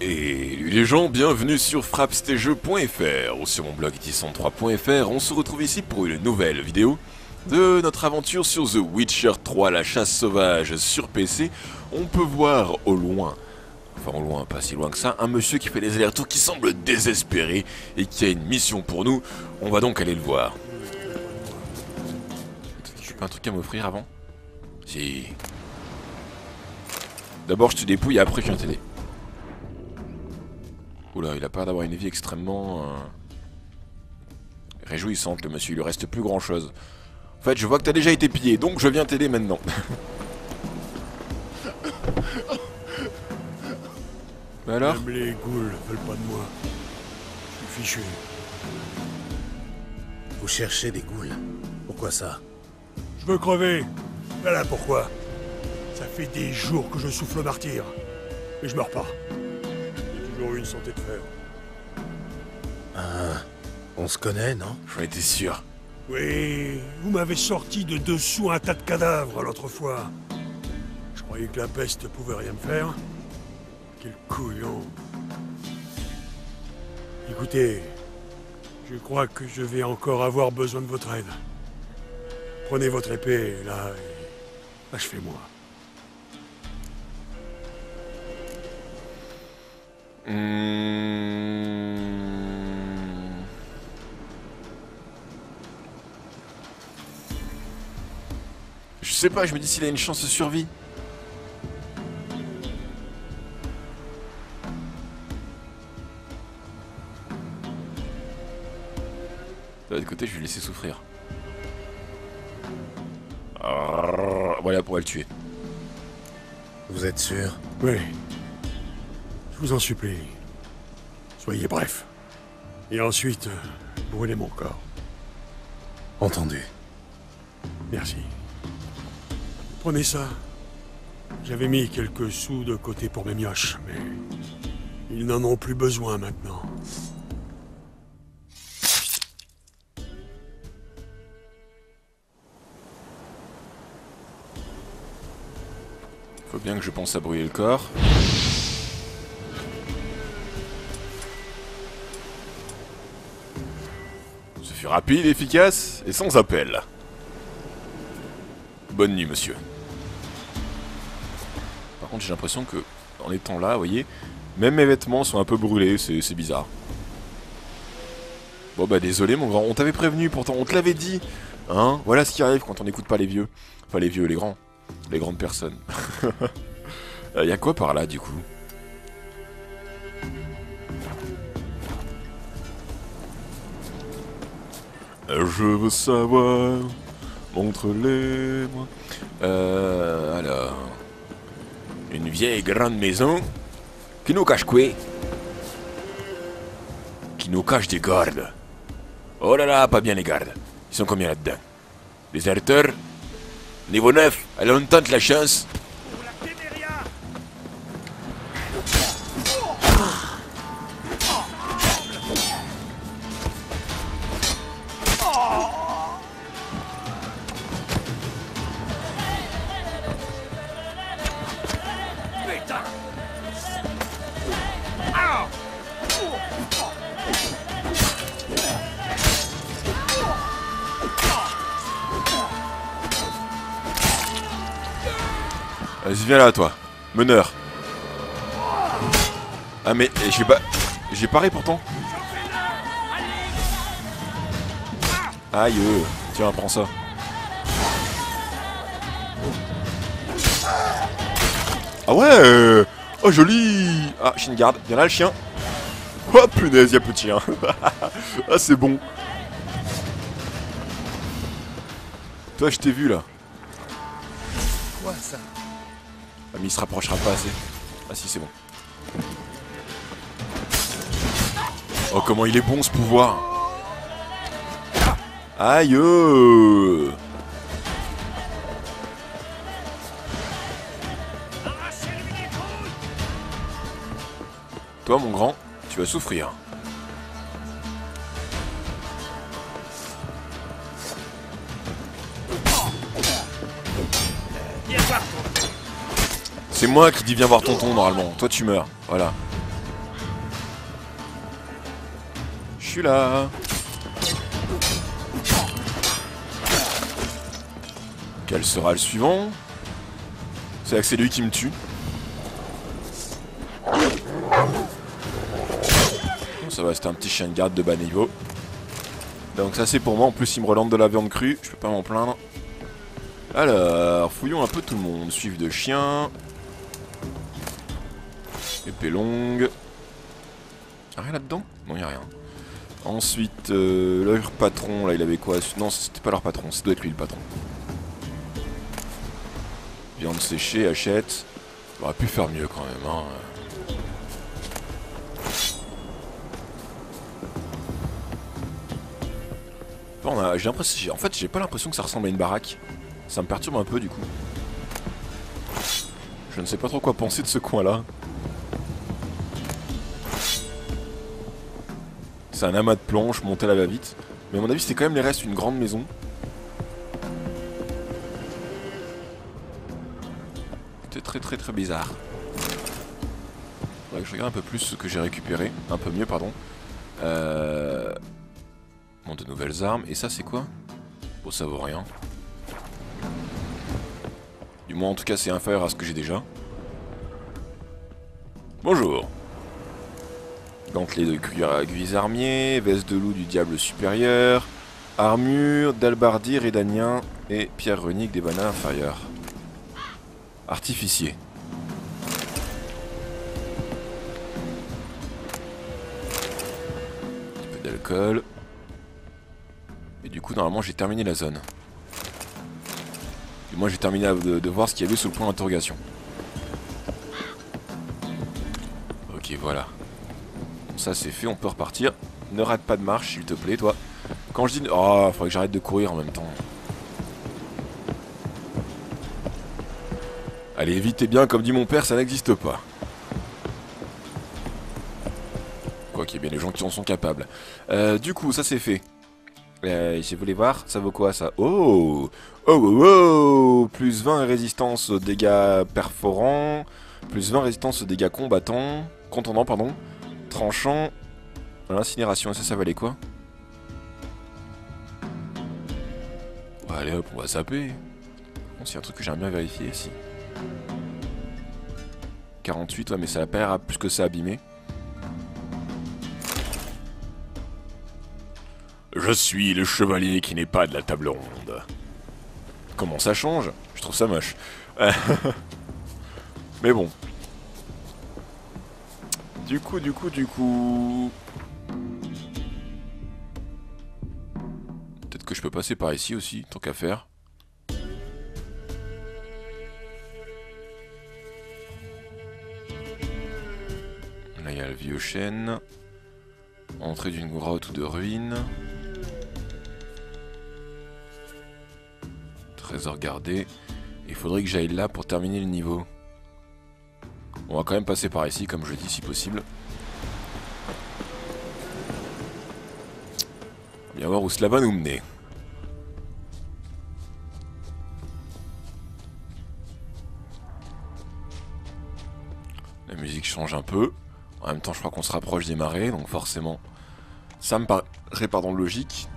Et les gens, bienvenue sur frappstéjeux.fr ou sur mon blog 103.fr. On se retrouve ici pour une nouvelle vidéo de notre aventure sur The Witcher 3, la chasse sauvage sur PC. On peut voir au loin, enfin au loin, pas si loin que ça, un monsieur qui fait des allers-retours qui semble désespéré et qui a une mission pour nous. On va donc aller le voir. J'ai pas un truc à m'offrir avant? Si. D'abord je te dépouille et après je viens t'aider. Oula, il a peur d'avoir une vie extrêmement... euh, réjouissante, le monsieur. Il lui reste plus grand chose. En fait, je vois que t'as déjà été pillé, donc je viens t'aider maintenant. bah alors? Même les ghouls veulent pas de moi. Je suis fichu. Vous cherchez des ghouls. Pourquoi ça? Je veux crever. Voilà pourquoi. Ça fait des jours que je souffle au martyr. Et je meurs pas. J'ai toujours eu une santé de fer. On se connaît, non? J'en étais sûr. Oui, vous m'avez sorti de dessous un tas de cadavres l'autre fois. Je croyais que la peste pouvait rien me faire. Quel couillon. Écoutez, je crois que je vais encore avoir besoin de votre aide. Prenez votre épée, là, et achevez-moi. Mmh. Je sais pas, je me dis s'il a une chance de survie. De l'autre côté, je vais le laisser souffrir. Voilà pour le tuer. Vous êtes sûr? Oui. Je vous en supplie. Soyez bref. Et ensuite, euh, brûlez mon corps. Entendu. Merci. Prenez ça. J'avais mis quelques sous de côté pour mes mioches, mais ils n'en ont plus besoin maintenant. Faut bien que je pense à brûler le corps. Rapide, efficace et sans appel. Bonne nuit, monsieur. Par contre, j'ai l'impression que, en étant là, vous voyez, même mes vêtements sont un peu brûlés, c'est bizarre. Bon bah désolé mon grand, on t'avait prévenu pourtant, on te l'avait dit Hein Voilà ce qui arrive quand on n'écoute pas les vieux. Enfin les vieux, les grands. Les grandes personnes. Il y a quoi par là du coup? Je veux savoir, montre-les-moi. Euh, alors. Une vieille grande maison. Qui nous cache quoi? Qui nous cache des gardes. Oh là là, pas bien les gardes. Ils sont combien là-dedans? Les arteurs Niveau 9, elle on tente la chance. Ah, mais eh, j'ai pas. J'ai paré pourtant. Aïe. euh. Tiens, prends ça. Ah ouais euh. Oh, joli Ah, chien de garde. Viens là, le chien. Oh, punaise, y'a plus de chien. ah, c'est bon. Toi, je t'ai vu, là. Quoi ça? Ah, mais il se rapprochera pas assez. Ah si, c'est bon. Oh, comment il est bon ce pouvoir Aïe euh. Toi, mon grand, tu vas souffrir. C'est moi qui dis viens voir tonton normalement. Toi tu meurs. Voilà. Là. Quel sera le suivant? C'est que c'est lui qui me tue. Ça va, c'était un petit chien de garde de bas niveau. Donc ça c'est pour moi, en plus il me relance de la viande crue, je peux pas m'en plaindre. Alors, fouillons un peu tout le monde. Suivi de chien. Épée longue. Y'a rien là-dedans? Non, y'a rien. Ensuite, euh, leur patron, là, il avait quoi? Non, c'était pas leur patron, ça doit être lui le patron. Viande séchée, achète. On aurait pu faire mieux quand même, hein. Bon, en fait, j'ai pas l'impression que ça ressemble à une baraque. Ça me perturbe un peu du coup. Je ne sais pas trop quoi penser de ce coin-là. C'est un amas de planches monté à la va-vite. Mais à mon avis, c'était quand même les restes d'une grande maison. C'était très très très bizarre. Faudrait que je regarde un peu plus ce que j'ai récupéré. Un peu mieux, pardon. Euh... Bon, de nouvelles armes. Et ça, c'est quoi? Bon, ça vaut rien. Du moins, en tout cas, c'est inférieur à ce que j'ai déjà. Bonjour. Gantelet de cuir à armier, veste de loup du diable supérieur, armure d'albardier rédanien et pierre runique des bananes inférieures. Artificier. Un petit peu d'alcool. Et du coup, normalement, j'ai terminé la zone. Et moi, j'ai terminé de, voir ce qu'il y avait sous le point d'interrogation. Ok, voilà. Ça, c'est fait, on peut repartir. Ne rate pas de marche, s'il te plaît, toi. Quand je dis... Oh, faudrait que j'arrête de courir en même temps. Allez, vite et bien, comme dit mon père, ça n'existe pas. Quoi qu'il y ait bien les gens qui en sont capables. Euh, du coup, ça c'est fait. Euh, je voulais voir, ça vaut quoi ça? Oh, oh Oh oh Plus 20 résistance aux dégâts perforants, plus 20 résistance aux dégâts combattants, contondants pardon, tranchant, l'incinération, ça ça valait quoi? Allez hop, on va zapper. Bon, c'est un truc que j'aimerais bien vérifier ici. 48, ouais mais ça a pas plus que ça abîmé. Je suis le chevalier qui n'est pas de la table ronde. Comment ça change? Je trouve ça moche. Mais bon. Du coup, du coup, du coup... Peut-être que je peux passer par ici aussi, tant qu'à faire. Là, il y a le vieux chêne. Entrée d'une grotte ou de ruines. Trésor gardé. Il faudrait que j'aille là pour terminer le niveau. On va quand même passer par ici, comme je dis, si possible. Bien voir où cela va nous mener. La musique change un peu. En même temps, je crois qu'on se rapproche des marées, donc forcément, ça me paraît pardon, logique.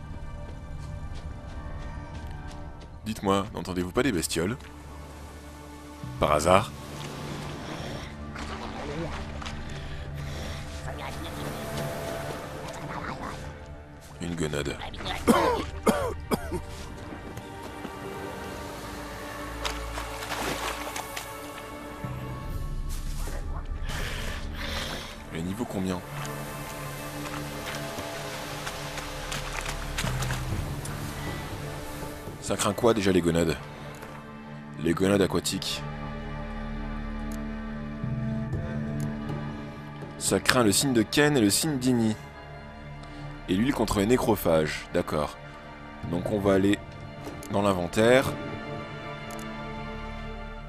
Dites-moi, n'entendez-vous pas des bestioles? Par hasard? Gonade. Le niveau combien Ça craint quoi déjà les gonades Les gonades aquatiques. Ça craint le signe de Ken et le signe d'Ini. Et l'huile contre les nécrophages, d'accord. Donc on va aller dans l'inventaire.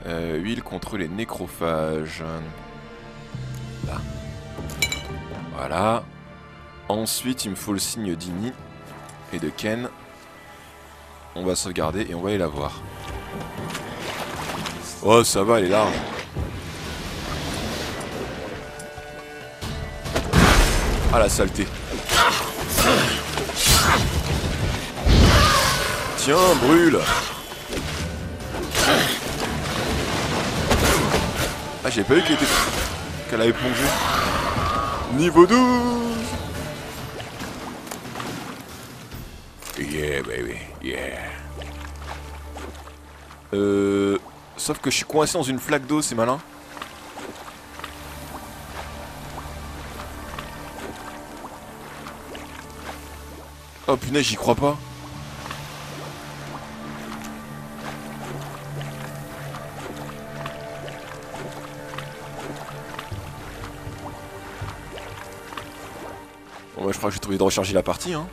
Euh, huile contre les nécrophages. Là. Voilà. Ensuite, il me faut le signe d'Ini et de Ken. On va sauvegarder et on va aller la voir. Oh, ça va, elle est large. Ah, la saleté. Tiens, brûle Ah, j'ai pas vu qu'elle était... qu'elle avait plongé. Niveau 12 Yeah, baby, yeah. Euh... Sauf que je suis coincé dans une flaque d'eau, c'est malin. Oh punaise, j'y crois pas. Crois que j'ai trouvé de recharger la partie, hein.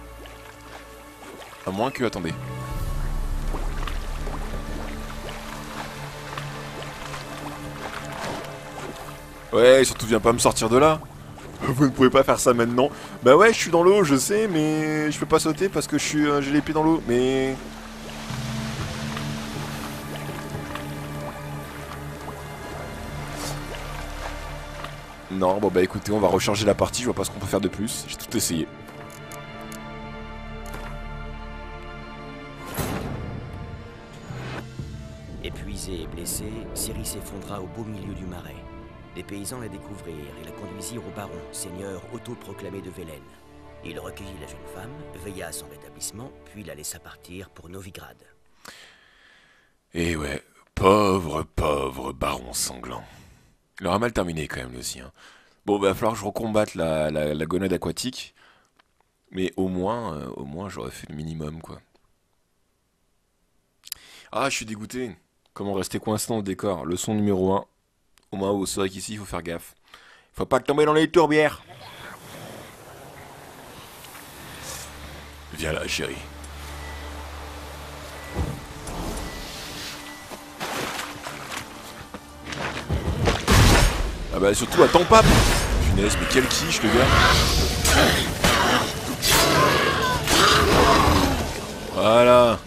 À moins que, attendez. Ouais, surtout viens pas me sortir de là. Vous ne pouvez pas faire ça maintenant. Bah ouais, je suis dans l'eau, je sais, mais je peux pas sauter parce que je suis, euh, j'ai les pieds dans l'eau. Mais non, bon bah écoutez, on va recharger la partie. Je vois pas ce qu'on peut faire de plus. J'ai tout essayé. Épuisé et blessé, Ciri s'effondra au beau milieu du marais. Les paysans la découvrirent et la conduisirent au baron, seigneur autoproclamé de Vélène. Il recueillit la jeune femme, veilla à son rétablissement, puis la laissa partir pour Novigrad. Et ouais, pauvre, pauvre baron sanglant. Il aura mal terminé quand même, lui aussi. Bon, bah, va falloir que je recombatte la, la, gonade aquatique. Mais au moins, euh, au moins, j'aurais fait le minimum, quoi. Ah, je suis dégoûté. Comment rester coincé dans le décor? Leçon numéro 1. Au moins, vous saurez qu'ici, il faut faire gaffe. Faut pas tomber dans les tourbières. Viens là, chérie. Ah bah surtout attends pas. Punaise mais quel quiche le gars. Voilà.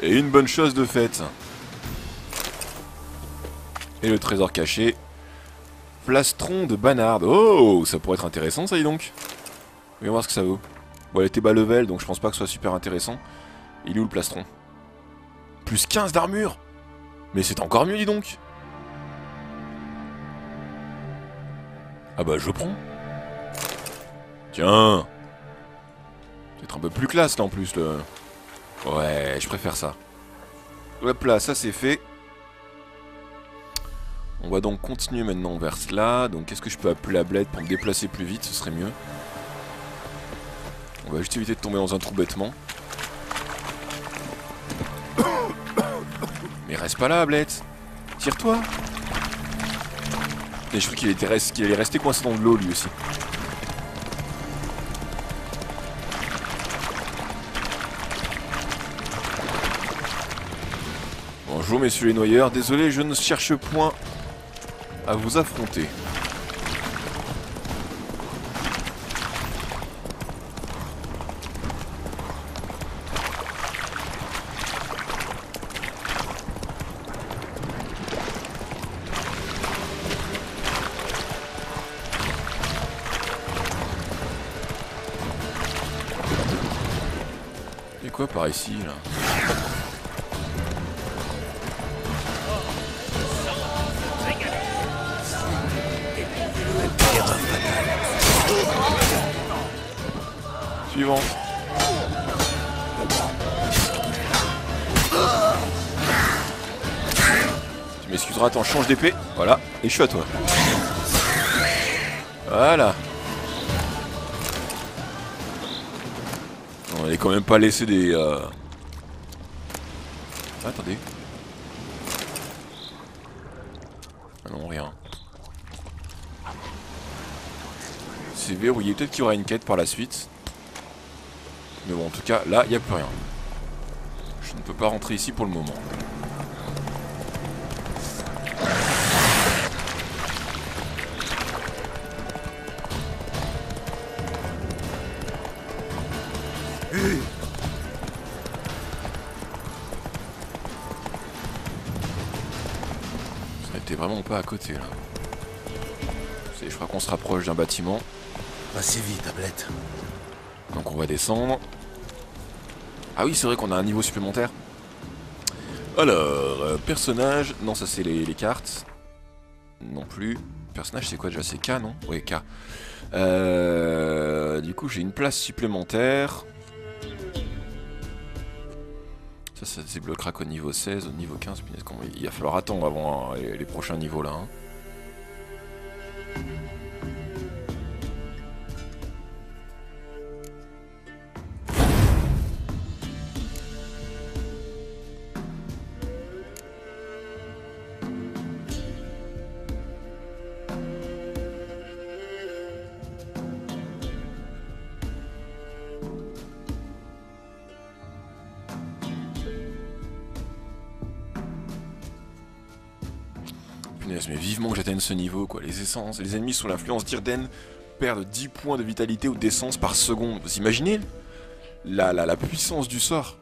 Et une bonne chose de faite. Et le trésor caché. Plastron de Banard. Oh Ça pourrait être intéressant ça dis donc. Voyons voir ce que ça vaut. Bon elle était bas level donc je pense pas que ce soit super intéressant. Il est où le plastron? Plus 15 d'armure? Mais c'est encore mieux dis donc Ah bah je prends. Tiens. Peut-être un peu plus classe là en plus le. Ouais, je préfère ça. Hop là, ça c'est fait. On va donc continuer maintenant vers cela. Donc qu'est-ce que je peux appeler la blette pour me déplacer plus vite? Ce serait mieux. On va juste éviter de tomber dans un trou bêtement. Mais reste pas là, blette. Tire-toi. Je crois qu'il était rest... qu'il allait rester coincé dans de l'eau lui aussi. Bonjour messieurs les noyeurs, désolé je ne cherche point à vous affronter. Quoi par ici là Suivant. Tu m'excuseras, attends, change d'épée. Voilà, et je suis à toi. Voilà. Quand même pas laisser des... Euh... Ah, attendez. Ah non, rien. C'est verrouillé. Peut-être qu'il y aura une quête par la suite. Mais bon, en tout cas, là, il n'y a plus rien. Je ne peux pas rentrer ici pour le moment. Pas à côté là. Je crois qu'on se rapproche d'un bâtiment. Assez vite, tablette. Donc on va descendre. Ah oui, c'est vrai qu'on a un niveau supplémentaire. Alors, euh, personnage... Non, ça c'est les, les cartes. Non plus. Personnage, c'est quoi déjà? C'est K, non? Oui, K. Euh, du coup, j'ai une place supplémentaire. Ça, ça se débloquera qu'au niveau 16, au niveau 15. punaise, comment- Il va falloir attendre avant hein, les, les prochains niveaux là. hein. Ce niveau, quoi. Les essences, les ennemis sous l'influence d'Irden perdent 10 points de vitalité ou d'essence par seconde. Vous imaginez la, la, puissance du sort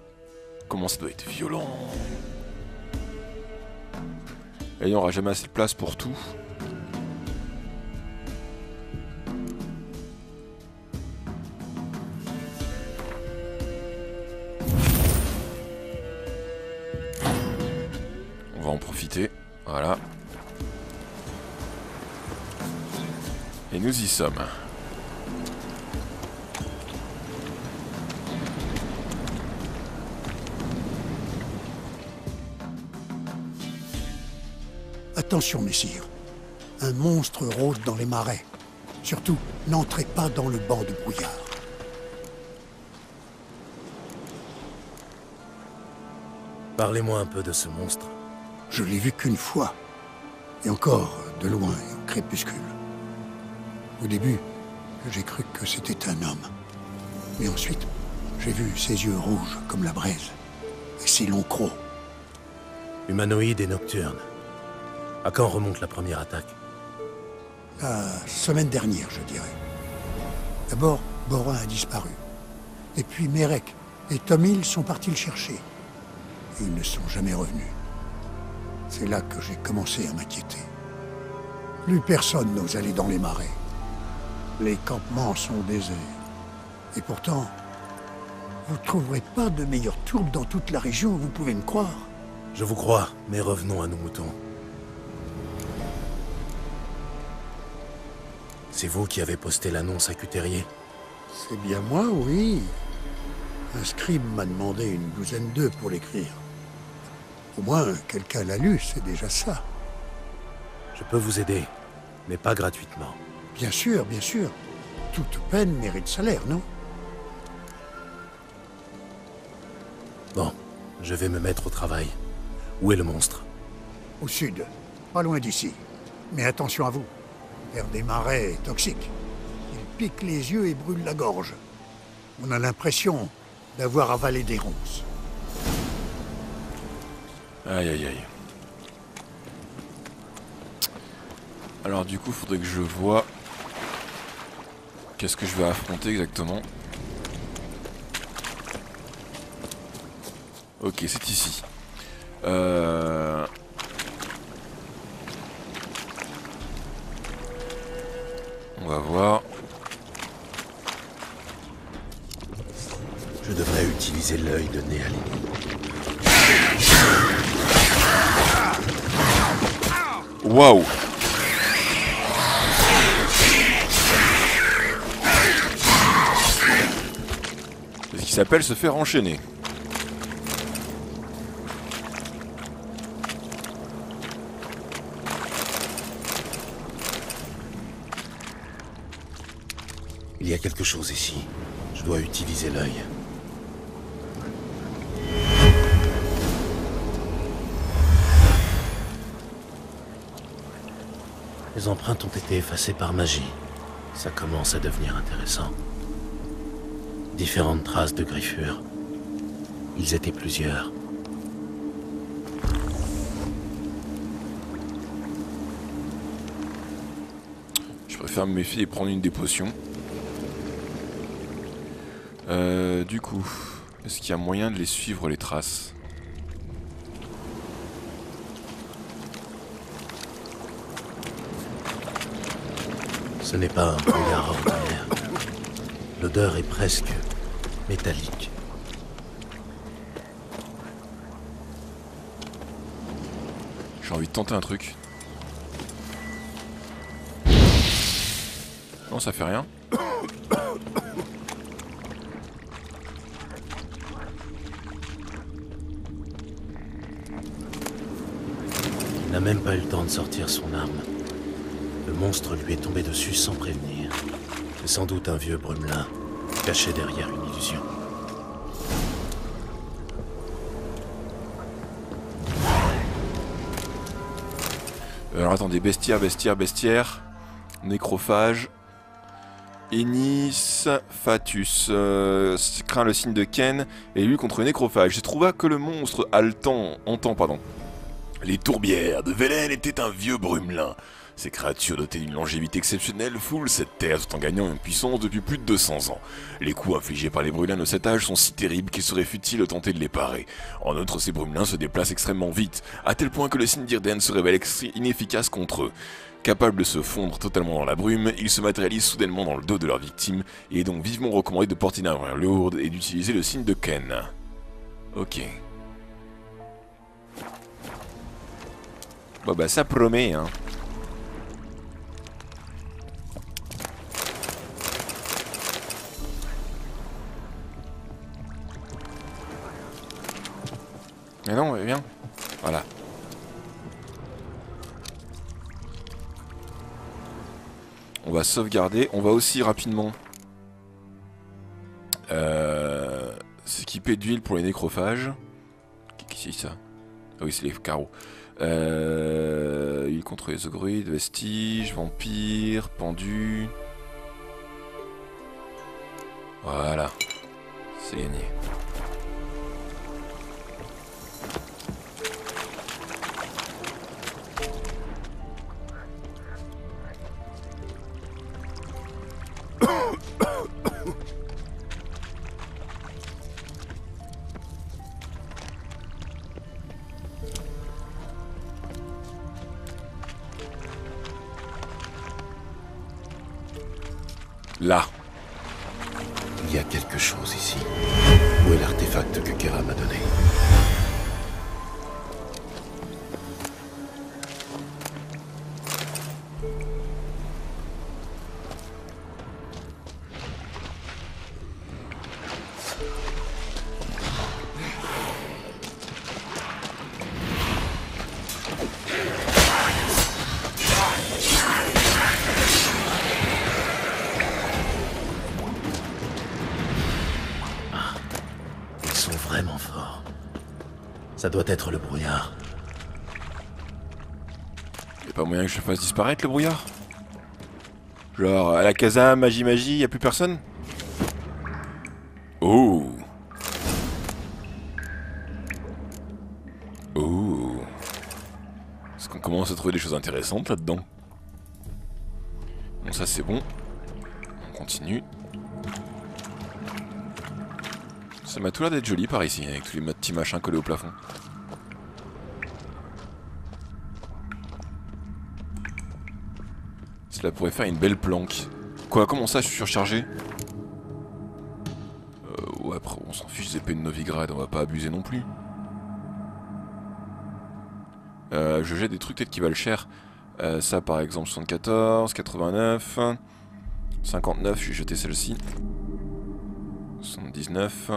Comment ça doit être violent Et il n'y aura jamais assez de place pour tout. On va en profiter. Voilà. Et nous y sommes. Attention, messire. Un monstre rôde dans les marais. Surtout, n'entrez pas dans le banc de brouillard. Parlez-moi un peu de ce monstre. Je l'ai vu qu'une fois. Et encore, de loin, au crépuscule. Au début, j'ai cru que c'était un homme. Mais ensuite, j'ai vu ses yeux rouges comme la braise. Et ses longs crocs. Humanoïde et nocturne. À quand remonte la première attaque? La semaine dernière, je dirais. D'abord, Borin a disparu. Et puis Merek et Tom Hill sont partis le chercher. Et ils ne sont jamais revenus. C'est là que j'ai commencé à m'inquiéter. Plus personne n'ose aller dans les marais. Les campements sont déserts. Et pourtant, vous ne trouverez pas de meilleure tourbe dans toute la région, vous pouvez me croire. Je vous crois, mais revenons à nos moutons. C'est vous qui avez posté l'annonce à Cuterier C'est bien moi, oui. Un scribe m'a demandé une douzaine d'œufs pour l'écrire. Au moins, quelqu'un l'a lu, c'est déjà ça. Je peux vous aider, mais pas gratuitement. Bien sûr, bien sûr. Toute peine mérite salaire, non? Bon, je vais me mettre au travail. Où est le monstre? Au sud, pas loin d'ici. Mais attention à vous. L'air des marais est toxique. Il pique les yeux et brûle la gorge. On a l'impression d'avoir avalé des ronces. Aïe aïe aïe. Alors du coup, faudrait que je vois qu'est-ce que je vais affronter exactement. Ok, c'est ici. Euh... On va voir. Je devrais utiliser l'œil de Néaline. Waouh qui s'appelle se faire enchaîner. Il y a quelque chose ici. Je dois utiliser l'œil. Les empreintes ont été effacées par magie. Ça commence à devenir intéressant. Différentes traces de griffures. Ils étaient plusieurs. Je préfère me méfier et prendre une des potions. Euh, du coup, est-ce qu'il y a moyen de les suivre les traces? Ce n'est pas un ordinaire. L'odeur est presque métallique. J'ai envie de tenter un truc. Non, ça fait rien. Il n'a même pas eu le temps de sortir son arme. Le monstre lui est tombé dessus sans prévenir. C'est sans doute un vieux brumelin caché derrière une illusion. Alors attendez, bestiaire, bestiaire, bestiaire. Nécrophage. Ennis Fatus euh, craint le signe de Ken et lui contre nécrophage. Je trouva que le monstre haletant, entend, pardon. Les tourbières de Velen étaient un vieux brumelin. Ces créatures dotées d'une longévité exceptionnelle foulent cette terre tout en gagnant une puissance depuis plus de 200 ans. Les coups infligés par les brûlins de cet âge sont si terribles qu'il serait futile de tenter de les parer. En outre, ces brumelins se déplacent extrêmement vite, à tel point que le signe d'Irden se révèle inefficace contre eux. Capable de se fondre totalement dans la brume, ils se matérialisent soudainement dans le dos de leur victime, et est donc vivement recommandé de porter une armure lourde et d'utiliser le signe de Ken. Ok. Bon bah ça promet hein. Mais non, mais viens. Voilà. On va sauvegarder. On va aussi rapidement euh, s'équiper d'huile pour les nécrophages. Qu'est-ce que c'est ça? Ah oui, c'est les carreaux. Euh, contre les ogruides, vestiges, vampires, pendus. Voilà. C'est gagné. Doit être le brouillard. Y'a pas moyen que je fasse disparaître le brouillard? Genre, à la casa, magie, magie, y a plus personne? Oh Oh Est-ce qu'on commence à trouver des choses intéressantes là-dedans? Bon, ça c'est bon. On continue. Ça m'a tout l'air d'être joli par ici, avec tous les petits machins collés au plafond. Cela pourrait faire une belle planque. Quoi, comment ça, je suis surchargé Euh, ouais, après, on s'en fiche des épées de Novigrad, on va pas abuser non plus. Euh, je jette des trucs peut-être qui valent cher. Euh, ça, par exemple, 74, 89, 59, je vais jeter celle-ci. 79,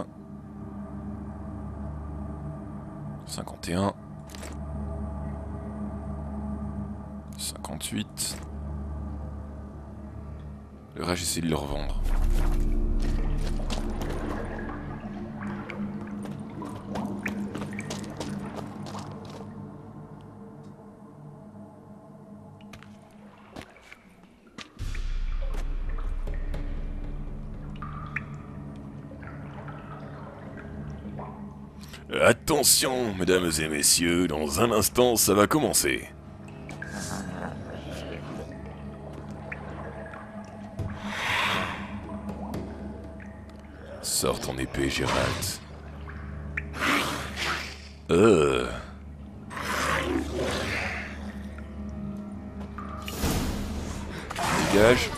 51, 58. Le reste, j'essaie de le revendre. Attention, mesdames et messieurs, dans un instant, ça va commencer. Sors ton épée, Gérald. Euh. Dégage.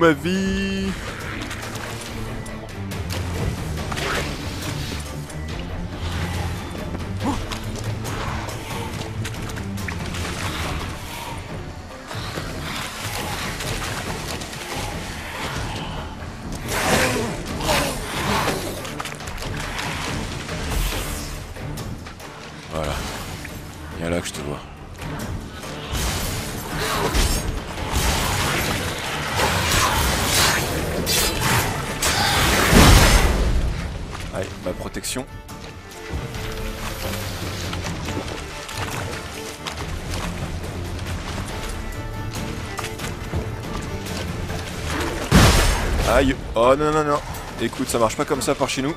Ma vie protection. Aïe Oh non non non Écoute, ça marche pas comme ça par chez nous.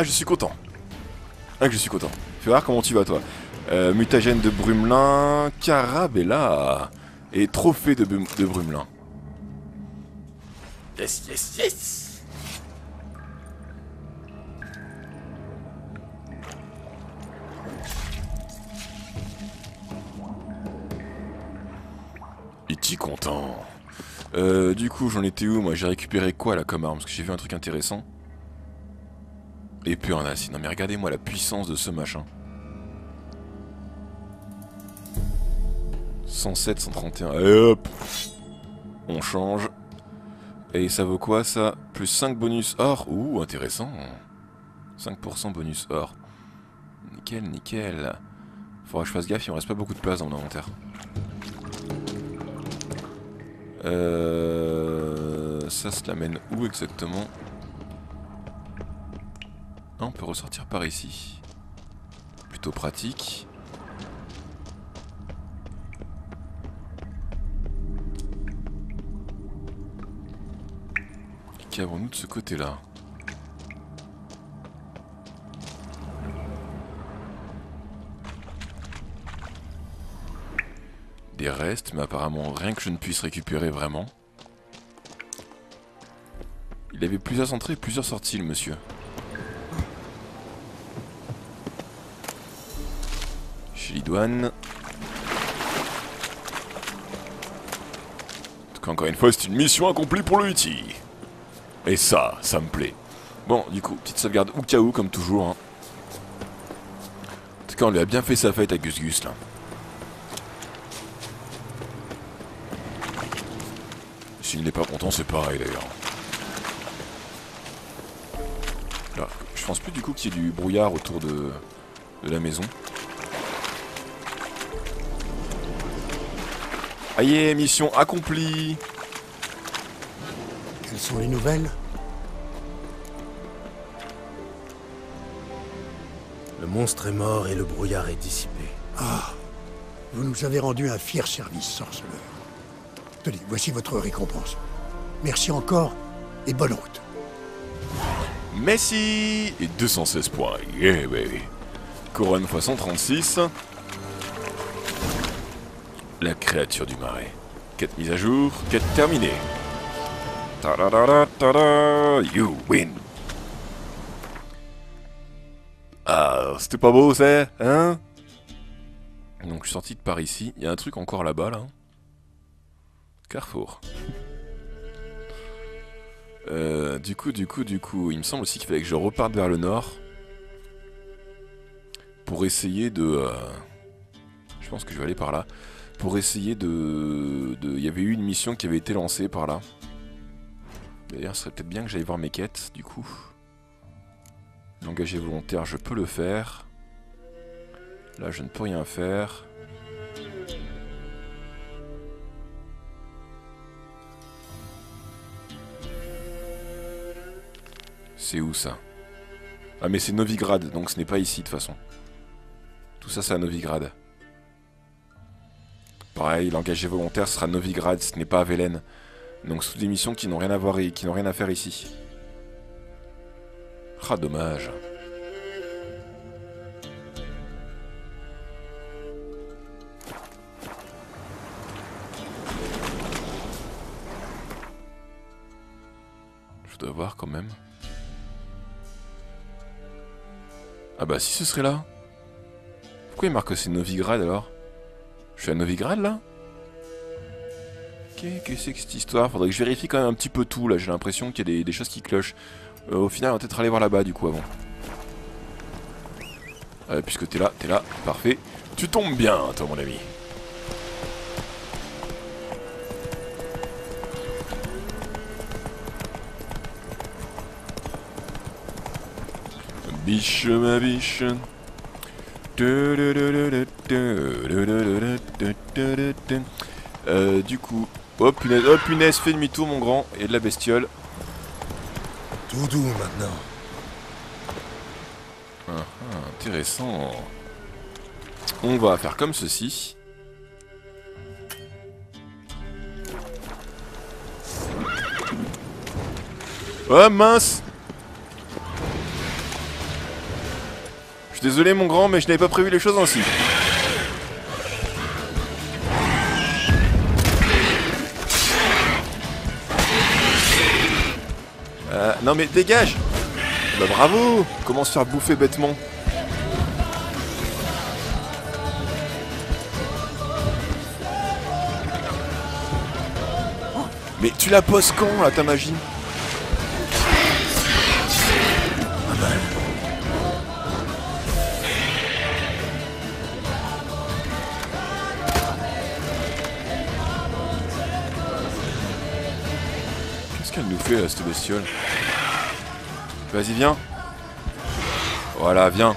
Ah, je suis content. Ah, je suis content. Fais voir comment tu vas, toi. Euh, mutagène de Brumelin, Carabella et trophée de, Brumelin. Yes, yes, yes content. Euh, du coup, j'en étais où Moi, j'ai récupéré quoi là comme arme? Parce que j'ai vu un truc intéressant. Et puis un acide. Non, mais regardez-moi la puissance de ce machin. 107, 131. Et hop On change. Et ça vaut quoi ça? Plus 5 bonus or. Ouh, intéressant. 5% bonus or. Nickel, nickel. Faudra que je fasse gaffe, il me reste pas beaucoup de place dans mon inventaire. Euh, ça se l'amène où exactement? On peut ressortir par ici. Plutôt pratique. Qu'avons-nous de ce côté-là? Des restes, mais apparemment rien que je ne puisse récupérer vraiment. Il avait plusieurs entrées et plusieurs sorties, le monsieur. En tout cas, encore une fois, c'est une mission accomplie pour le UTI. Et ça, ça me plaît. Bon, du coup, petite sauvegarde au cas où, comme toujours. hein. En tout cas, on lui a bien fait sa fête à Gus Gus, là. S'il n'est pas content, c'est pareil d'ailleurs. Je pense plus du coup qu'il y ait du brouillard autour de la maison. Aïe, mission accomplie Quelles sont les nouvelles Le monstre est mort et le brouillard est dissipé. Ah, vous nous avez rendu un fier service, sorceleur. Tenez, voici votre récompense. Merci encore et bonne route. Messi Et 216 points, yeah baby Couronne x 136. La créature du marais. Quête mise à jour, quête terminée. Ta-da-da-da-da-da, You win Ah, c'était pas beau ça, hein? Donc je suis sorti de par ici. Il y a un truc encore là-bas, là. Carrefour. Euh, du coup, du coup, du coup, il me semble aussi qu'il fallait que je reparte vers le nord. Pour essayer de... euh, Je pense que je vais aller par là. Pour essayer de... Il y avait eu une mission qui avait été lancée par là. D'ailleurs, ce serait peut-être bien que j'aille voir mes quêtes, du coup. L'engagé volontaire, je peux le faire. Là, je ne peux rien faire. C'est où ça? Ah mais c'est Novigrad, donc ce n'est pas ici de toute façon. Tout ça c'est à Novigrad. Pareil, l'engagé volontaire sera Novigrad, ce n'est pas Velen. Donc c'est des missions qui n'ont rien à voir et qui n'ont rien à faire ici. Ah dommage. Je dois voir quand même. Ah bah si ce serait là. Pourquoi il marque que c'est Novigrad alors? Je suis à Novigrad là Qu'est-ce que c'est que cette histoire? Faudrait que je vérifie quand même un petit peu tout là, j'ai l'impression qu'il y a des, choses qui clochent. Euh, au final, on va peut-être aller voir là-bas du coup avant. Euh, puisque t'es là, t'es là, parfait. Tu tombes bien, toi mon ami. Biche ma biche. Euh, du coup, hop punaise, hop punaise, fais demi-tour mon grand, et de la bestiole. Tout doux maintenant. Ah, intéressant. On va faire comme ceci. Oh mince désolé mon grand, mais je n'avais pas prévu les choses ainsi. Euh, non mais dégage. Bah bravo. Comment se faire bouffer bêtement. Mais tu la poses quand là ta magie? Là cette bestiole Vas-y viens Voilà viens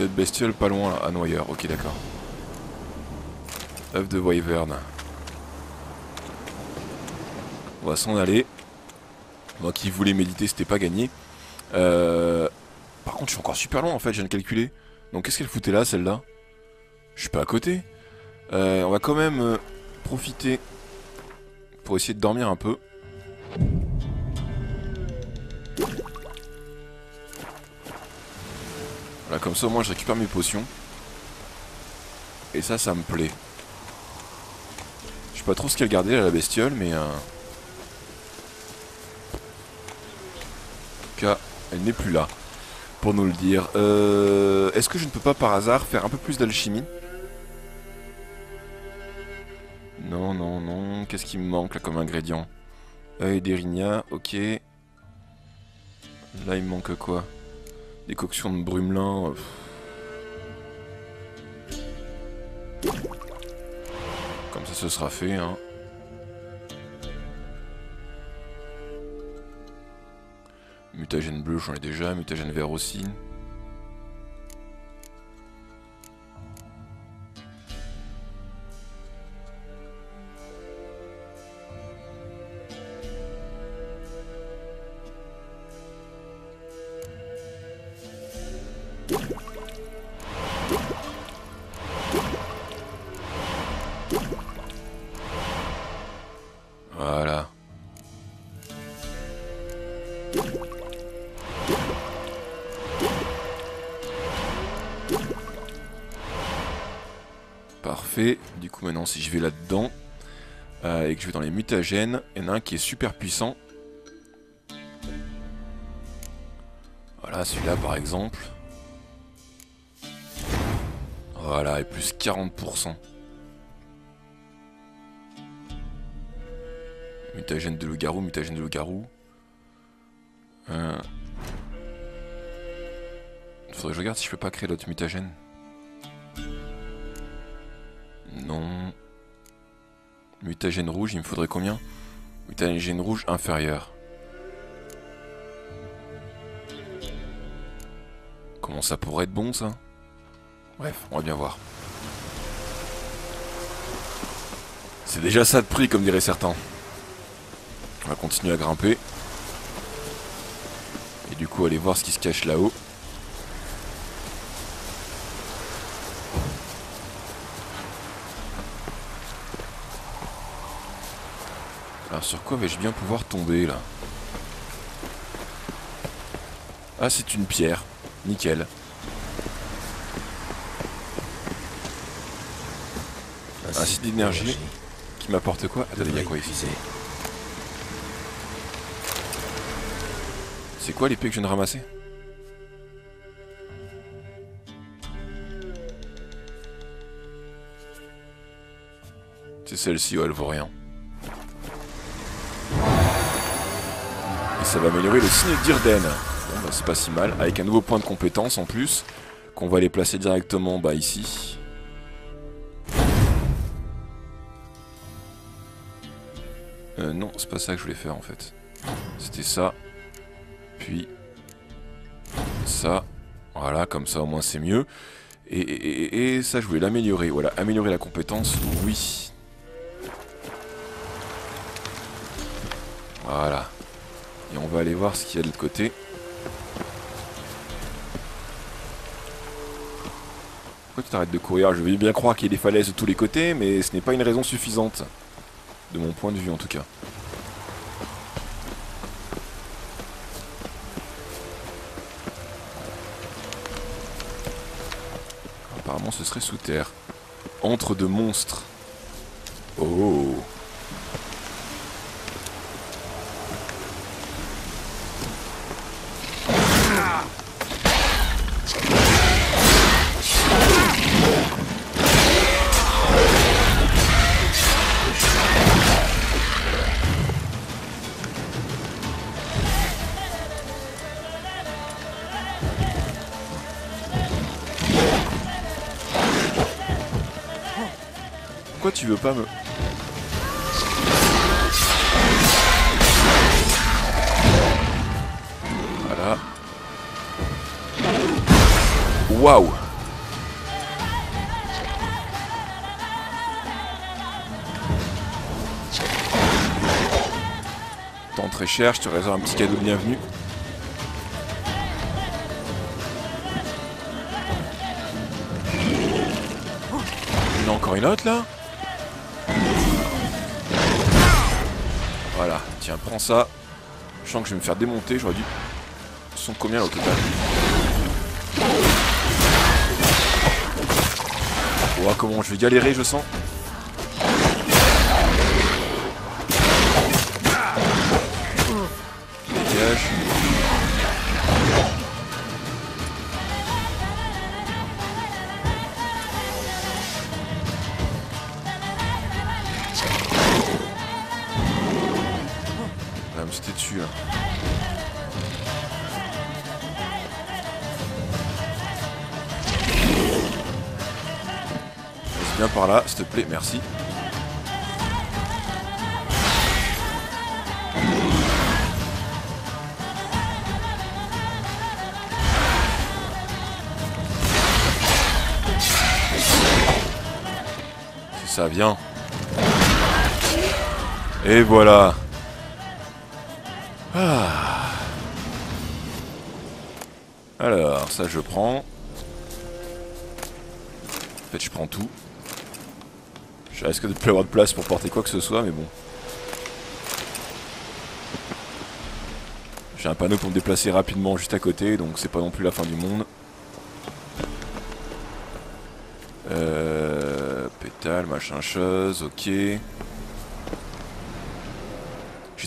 une autre bestiole pas loin là, à noyeur, ok d'accord. œuf de Wyvern. On va s'en aller. Moi qui voulais méditer, c'était pas gagné. Euh... Par contre, je suis encore super loin en fait, je viens de calculer. Donc qu'est-ce qu'elle foutait là, celle-là? Je suis pas à côté. Euh, on va quand même euh, profiter pour essayer de dormir un peu. Voilà, comme ça au moins je récupère mes potions. Et ça, ça me plaît. Je sais pas trop ce qu'elle gardait là, la bestiole, mais... En tout cas, elle n'est plus là. Pour nous le dire. Euh... Est-ce que je ne peux pas par hasard faire un peu plus d'alchimie? Non, non, non. Qu'est-ce qui me manque là comme ingrédient? Œil d'Erinia, ok. Là, il me manque quoi? Décoction de brumelin. euh. Comme ça, ce sera fait, hein. Mutagène bleu, j'en ai déjà. Mutagène vert aussi. Si je vais là-dedans, euh, et que je vais dans les mutagènes, il y en a un qui est super puissant. Voilà, celui-là par exemple. Voilà, et plus 40%. Mutagène de loup-garou, mutagène de loup-garou. Euh... Faudrait que je regarde si je peux pas créer d'autres mutagènes. Mutagène rouge, il me faudrait combien? Mutagène rouge inférieur. Comment ça pourrait être bon ça? Bref, on va bien voir. C'est déjà ça de prix comme diraient certains. On va continuer à grimper. Et du coup aller voir ce qui se cache là-haut. Alors sur quoi vais-je bien pouvoir tomber là? Ah c'est une pierre. Nickel. Un site d'énergie qui m'apporte quoi? Attendez, il y a quoi ici? C'est quoi l'épée que je viens de ramasser? C'est celle-ci, ouais, elle vaut rien. Ça va améliorer le signe d'Irden. Bon, bah, c'est pas si mal. Avec un nouveau point de compétence en plus. Qu'on va les placer directement bah, ici. Euh, non, c'est pas ça que je voulais faire en fait. C'était ça. Puis ça. Voilà, comme ça au moins c'est mieux. Et, et, et, ça, je voulais l'améliorer. Voilà, améliorer la compétence, oui. Voilà. Et on va aller voir ce qu'il y a de l'autre côté. Pourquoi tu t'arrêtes de courir? Je veux bien croire qu'il y a des falaises de tous les côtés, mais ce n'est pas une raison suffisante. De mon point de vue en tout cas. Apparemment ce serait sous terre. Entre de monstres. Oh Pourquoi tu veux pas me... Voilà. Waouh Temps très cher, je te réserve un petit cadeau de bienvenue. Il y en a encore une autre là? Voilà, tiens, prends ça. Je sens que je vais me faire démonter, j'aurais dû... Ils sont combien là au total Oh, comment je vais galérer, je sens. S'il te plaît, merci. Ça vient. Et voilà. Ah. Alors, ça je prends. En fait, je prends tout. Je risque de plus avoir de place pour porter quoi que ce soit, mais bon. J'ai un panneau pour me déplacer rapidement juste à côté, donc c'est pas non plus la fin du monde. Euh, pétale, machin chose, ok.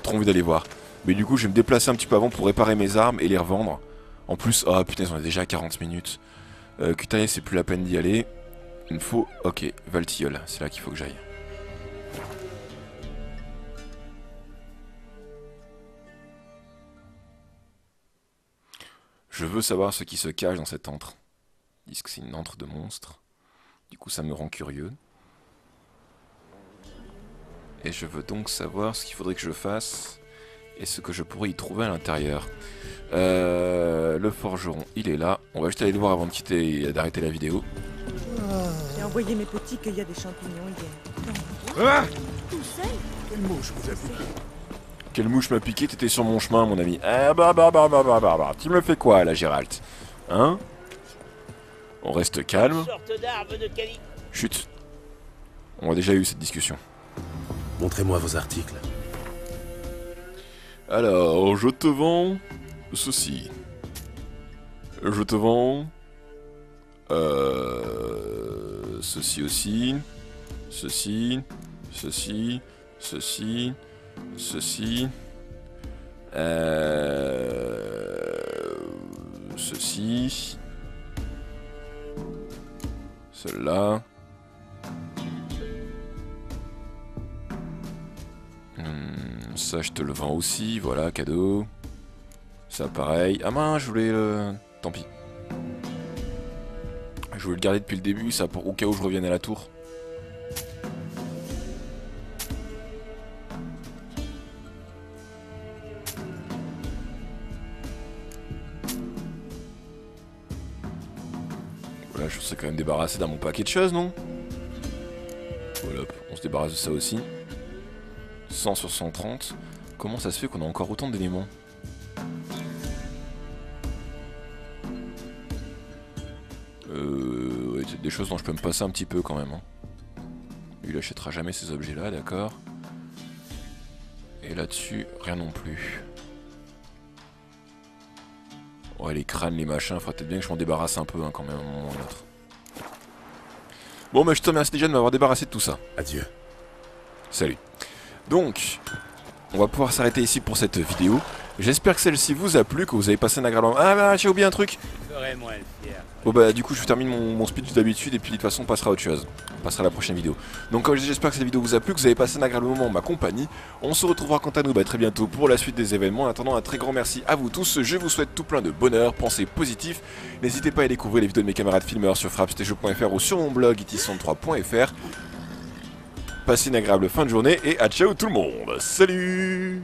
trop envie d'aller voir. Mais du coup, je vais me déplacer un petit peu avant pour réparer mes armes et les revendre. En plus, ah putain, on est déjà à 40 minutes. Euh, c'est plus la peine d'y aller. Il me faut... Ok, Valtilleul, c'est là qu'il faut que j'aille. Je veux savoir ce qui se cache dans cette antre. Ils disent que c'est une antre de monstre? Du coup, ça me rend curieux. Et je veux donc savoir ce qu'il faudrait que je fasse et ce que je pourrais y trouver à l'intérieur. Euh, le forgeron, il est là. On va juste aller le voir avant de quitter et d'arrêter la vidéo. Envoyé mes petits cueillir des champignons hier. Ah Tout seul Quelle mouche vous a piqué Quelle mouche m'a piqué T'étais sur mon chemin, mon ami. Ah bah bah bah bah bah bah bah. Tu me fais quoi, là, Gérald? Hein? On reste calme. Chut. On a déjà eu cette discussion. Montrez-moi vos articles. Alors, je te vends ceci. Je te vends euh, ceci aussi. Ceci, ceci, ceci, ceci. Euh, ceci. Celle-là. Hmm, ça, je te le vends aussi. Voilà, cadeau. Ça, pareil. Ah mince, je voulais le... Tant pis. Je voulais le garder depuis le début, ça, pour au cas où je revienne à la tour. Voilà, je serais quand même débarrassé dans mon paquet de choses, non? Voilà, on se débarrasse de ça aussi. 100 sur 130. Comment ça se fait qu'on a encore autant d'éléments? Des choses dont je peux me passer un petit peu quand même. Hein. Il achètera jamais ces objets-là, d'accord. Et là-dessus, rien non plus. Ouais, les crânes, les machins, faudrait peut-être bien que je m'en débarrasse un peu hein, quand même à un moment ou l'autre. Bon, mais je te remercie déjà de m'avoir débarrassé de tout ça. Adieu. Salut. Donc, on va pouvoir s'arrêter ici pour cette vidéo. J'espère que celle-ci vous a plu, que vous avez passé un agréable... Ah bah j'ai oublié un truc Bon bah du coup je termine mon, mon speech d'habitude et puis de toute façon on passera à autre chose. On passera à la prochaine vidéo. Donc comme je j'espère que cette vidéo vous a plu, que vous avez passé un agréable moment en ma compagnie. On se retrouvera quant à nous bah, très bientôt pour la suite des événements. En attendant un très grand merci à vous tous. Je vous souhaite tout plein de bonheur, pensez positif. N'hésitez pas à découvrir les vidéos de mes camarades filmeurs sur frappstage.fr ou sur mon blog itis3.fr. Passez une agréable fin de journée et à ciao tout le monde. Salut